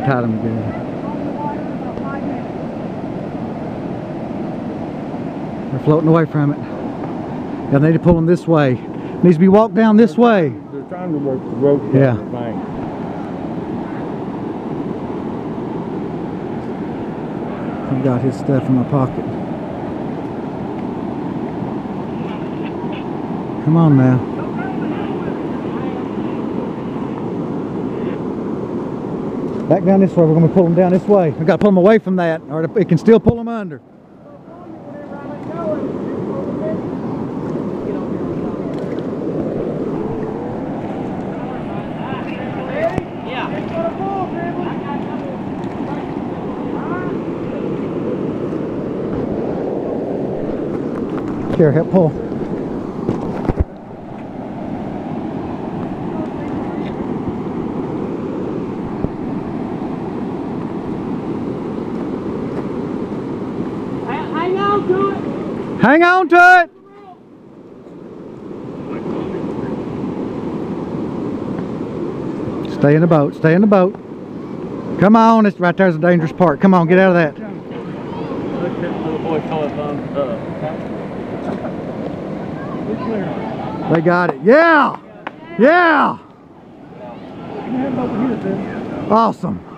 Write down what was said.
tied them together. They're floating away from it. They need to pull them this way. Needs to be walked down this way. They're trying to work the rope Yeah. down the bank. He got his stuff in my pocket. Come on now. Back down this way. We're going to pull them down this way. I got to pull them away from that, or it can still pull them under. Here, help pull. Hang on to it. Stay in the boat. Stay in the boat. Come on. It's right there's a dangerous part. Come on, get out of that. They got it. Yeah. Yeah. Awesome.